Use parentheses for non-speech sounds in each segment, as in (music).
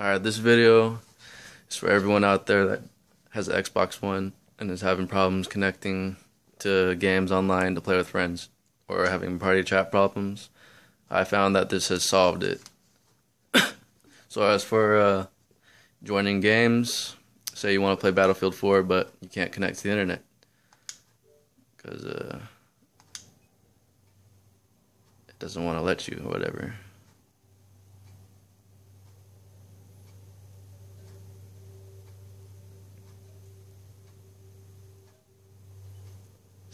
Alright, this video is for everyone out there that has an Xbox One and is having problems connecting to games online to play with friends or having party chat problems. I found that this has solved it. (coughs) so as for uh, joining games, say you want to play Battlefield 4 but you can't connect to the internet because uh, it doesn't want to let you or whatever.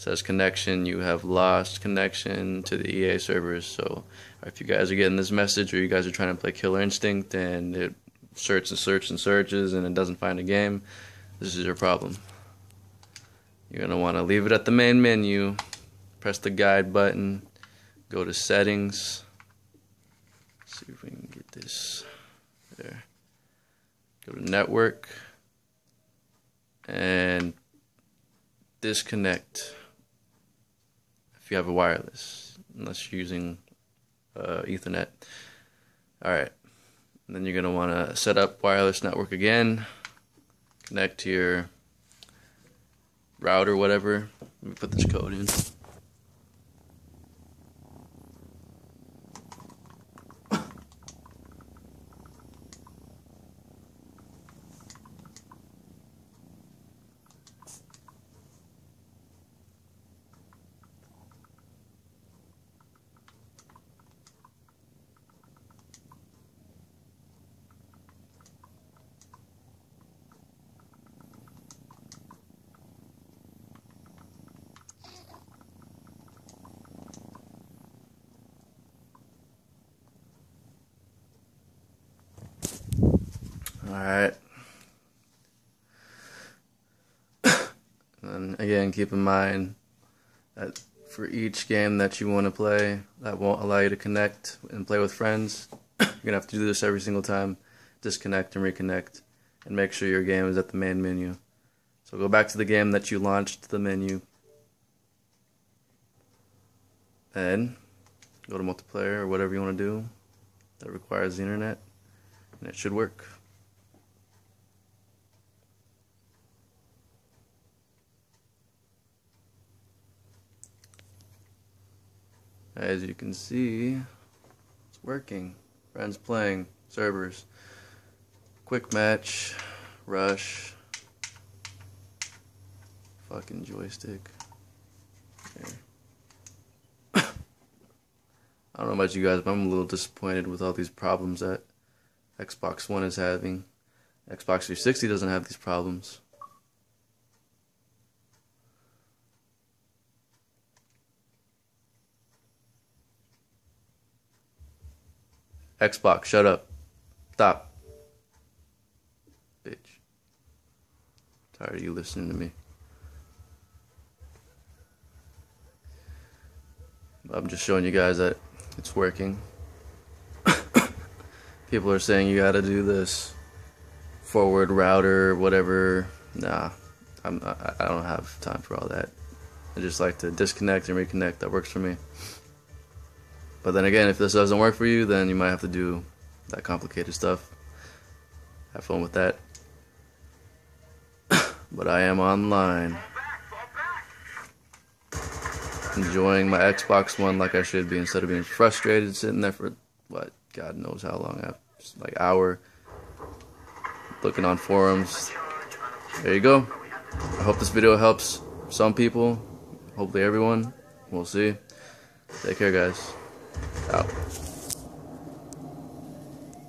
Says connection you have lost connection to the EA servers. So if you guys are getting this message or you guys are trying to play Killer Instinct and it searches and searches and searches and it doesn't find a game this is your problem. You're going to want to leave it at the main menu press the guide button go to settings see if we can get this there. Go to network and disconnect if you have a wireless, unless you're using uh, Ethernet. All right, and then you're gonna want to set up wireless network again, connect to your router, whatever. Let me put this code in. Alright. and again, keep in mind that for each game that you want to play that won't allow you to connect and play with friends, you're going to have to do this every single time. Disconnect and reconnect. And make sure your game is at the main menu. So go back to the game that you launched the menu. And go to multiplayer or whatever you want to do that requires the internet. And it should work. As you can see, it's working. Friends playing, servers. Quick match, rush. Fucking joystick. (coughs) I don't know about you guys, but I'm a little disappointed with all these problems that Xbox One is having. Xbox 360 doesn't have these problems. Xbox, shut up. Stop. Bitch. Tired of you listening to me. I'm just showing you guys that it's working. (coughs) People are saying you gotta do this forward router, whatever. Nah, I'm, I don't have time for all that. I just like to disconnect and reconnect. That works for me. But then again, if this doesn't work for you, then you might have to do that complicated stuff. Have fun with that. (coughs) but I am online. Enjoying my Xbox One like I should be instead of being frustrated sitting there for what God knows how long I've like hour looking on forums. There you go. I hope this video helps some people, hopefully everyone. We'll see. Take care guys. Out.